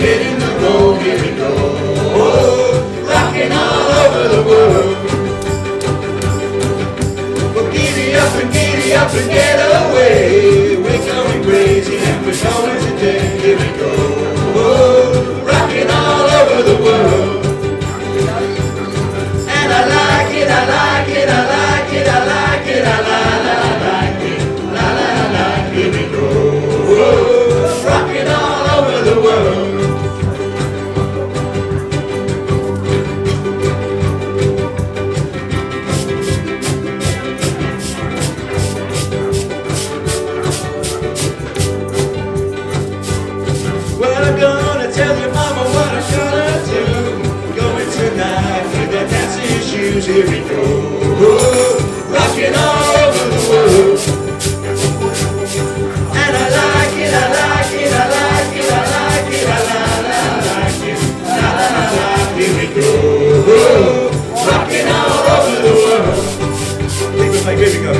the road, here we go. Oh, rocking all over the world. Well, giddy up and giddy up and get away. We're going crazy and we're going tell your mama what I'm gonna do. Going tonight with the dancing shoes. Here we go. Ooh, rocking all over the world. And I like it, I like it, I like it, I like it, I like it, I like it. Here we go. Rocking all over the world. Think my baby.